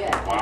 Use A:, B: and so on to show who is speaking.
A: Wow.